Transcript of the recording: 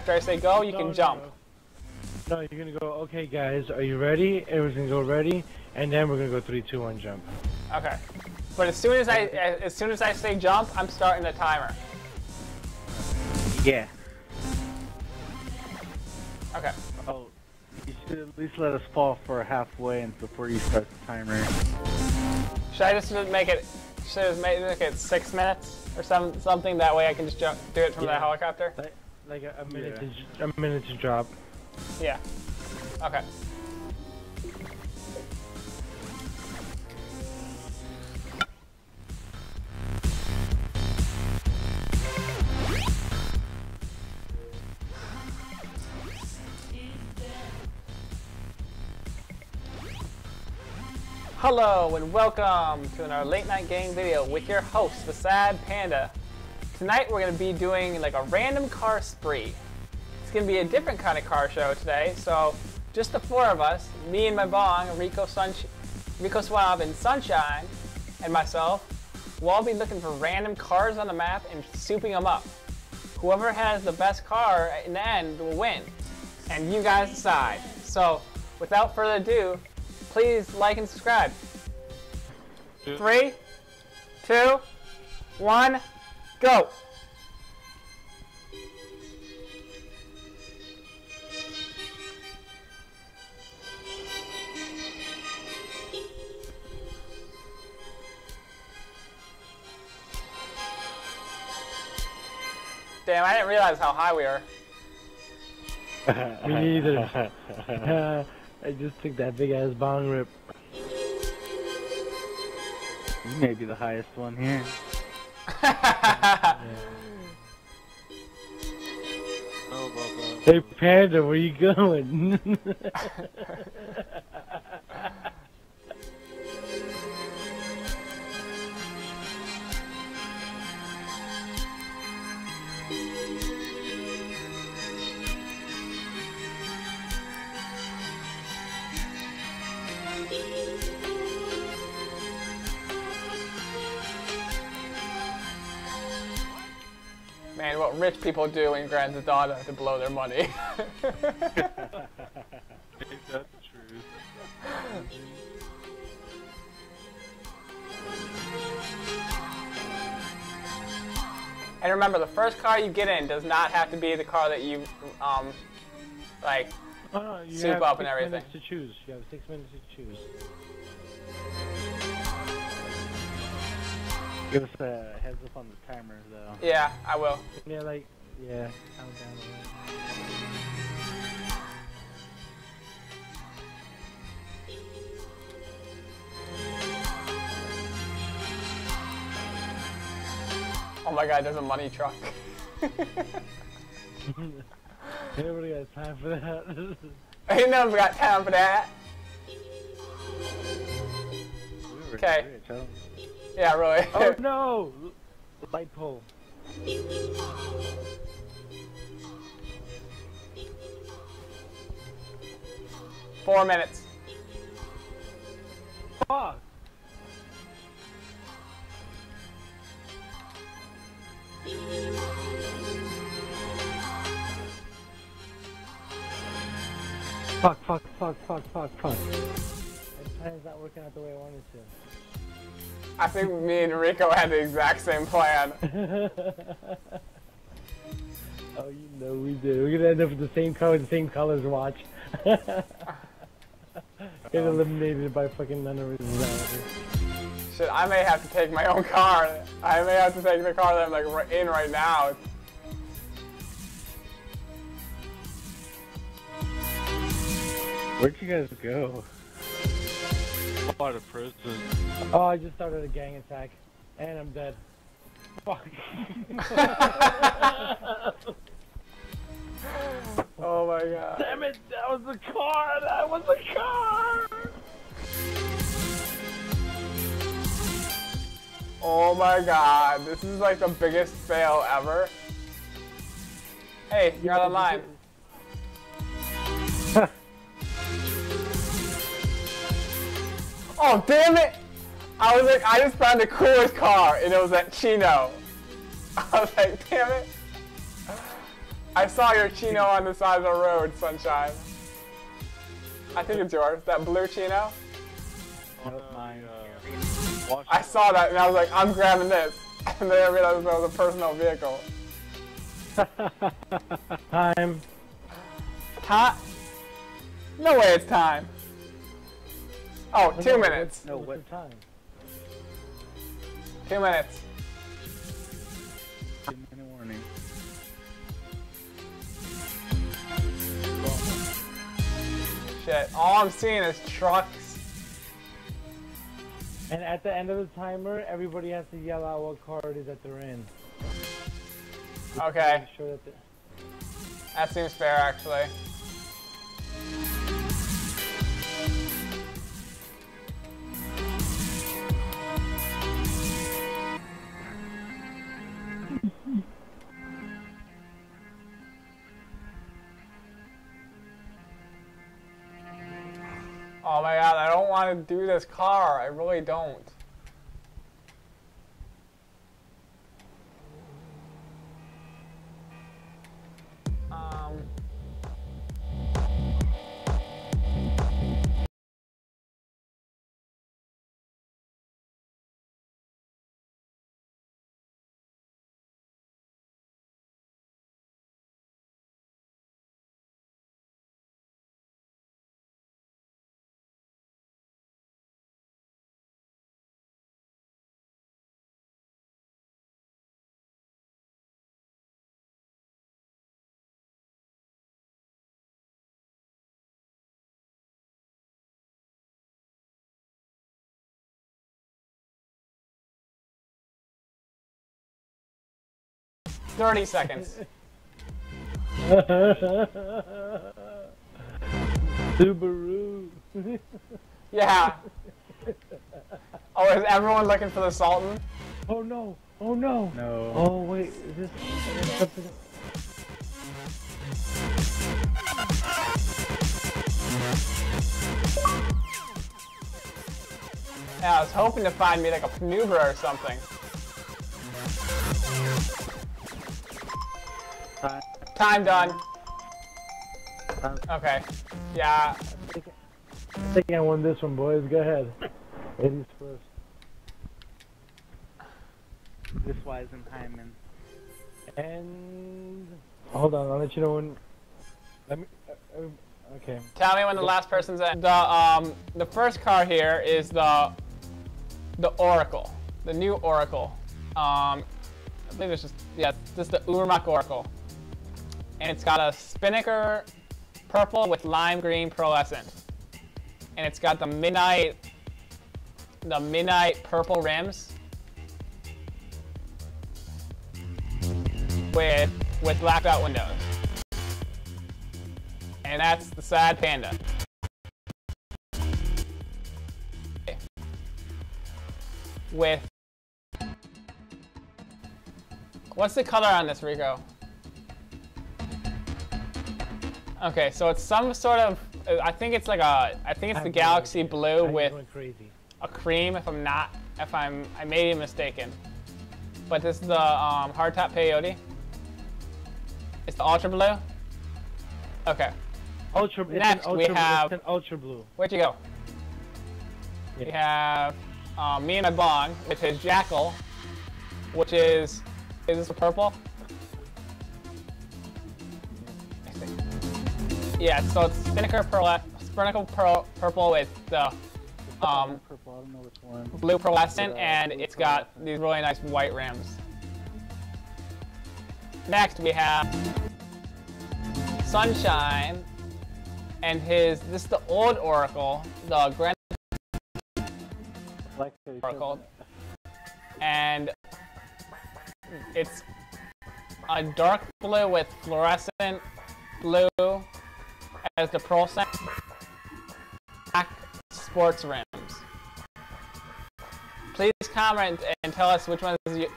After I say go, you No, can no, jump. No. no, you're gonna go. Okay, guys, are you ready? Everyone's gonna go ready, and then we're gonna go three, two, one, jump. Okay. But as soon as I as soon as I say jump, I'm starting the timer. Yeah. Okay. Oh, you should at least let us fall for halfway and before you start the timer. Should I just make it? Should I just make make it six minutes or some something? That way I can just jump, do it from the Yeah. helicopter. Like, a, a minute Yeah. to a minute to drop. Yeah. Okay. Hello and welcome to another late night game video with your host, the Sad Panda. Tonight we're going to be doing like a random car spree. It's going to be a different kind of car show today, so just the four of us, me and my bong, Rico, Sunsh- Rico Suave, and Sunshine, and myself, we'll all be looking for random cars on the map and souping them up. Whoever has the best car in the end will win, and you guys decide. So, without further ado, please like and subscribe. Three, two, one, go! Damn, I didn't realize how high we are. Me neither. I just took that big ass bong rip. You may be the highest one here. Hey Panda, where you going? Man, what rich people do in Grand Auto to blow their money. That's true. and remember, the first car you get in does not have to be the car that you, um, like, Oh, no, you Soup up and six everything. minutes to choose. You have six minutes to choose. Give us a heads up on the timer, though. yeah, I will. Yeah, like yeah. Oh my god, there's a money truck. Nobody got time for that. Ain't never got time for that. Okay. Yeah, really. oh no! Light pole. Four minutes. Fuck! Fuck, fuck, fuck, fuck, fuck, fuck. This plan's not working out the way I wanted I think me and Rico had the exact same plan. oh, you know we did. We're gonna end up with the same car with the same colors, watch. Get eliminated by fucking none of his Shit, I may have to take my own car. I may have to take the car that I'm like in right now. Where'd you guys go? Out of prison. Oh, I just started a gang attack. And I'm dead. Fuck. Oh my god. Damn it, that was the car! That was the car! Oh my god. This is like the biggest fail ever. Hey, you're on the line. Oh, damn it! I was like, I just found the coolest car, and it was that Chino. I was like, damn it. I saw your chino on the side of the road, Sunshine. I think it's yours. That blue chino. Nope, mine. Watch I saw that and I was like, I'm grabbing this. And then I realized it was a personal vehicle. Time. Time? No way it's time. Oh, two No, minutes. No, what? time? Two minutes. Two minute warning. Shit. All I'm seeing is trucks. And at the end of the timer, everybody has to yell out what car it is that they're in. Okay. Sure that the That seems fair, actually. Oh my god, I don't want to do this car. I really don't. 30 seconds. Subaru. yeah. Oh, is everyone looking for the Sultan? Oh no! Oh no! No. Oh wait, is this... something? Yeah, I was hoping to find me like a maneuver or something. Time. Time done. Time. Okay. Yeah. I think I won this one, boys. Go ahead. Ladies first. This wise and Hyman. And hold on, I'll let you know when. Let me. Uh, uh, okay. Tell me when the last person's at. The um the first car here is the the Oracle, the new Oracle. Um, I believe it's just yeah, this is the Ubermacht Oracle, and it's got a Spinnaker purple with lime green pearlescent, and it's got the midnight the midnight purple rims with with blacked out windows. And that's the sad panda. With what's the color on this, Rico? Okay, so it's some sort of. I think it's like a. I think it's the galaxy blue with a cream. If I'm not, if I'm, I may be mistaken. But this is the um, hardtop peyote. It's the ultra blue. Okay, Ultra. Next, an we ultra, have- It's an ultra blue. where'd you go? We have um, me and my bong, which is Jackal, which is is this the purple? Yeah, so it's Spinnaker Spinnaker Pearl, purple with the um, which one. blue pearlescent, and it's got these really nice white rims. Next, we have Sunshine, and his. This is the old Oracle, the Grand Oracle, and it's a dark blue with fluorescent blue as the black sports rims. Please comment and tell us which one is you,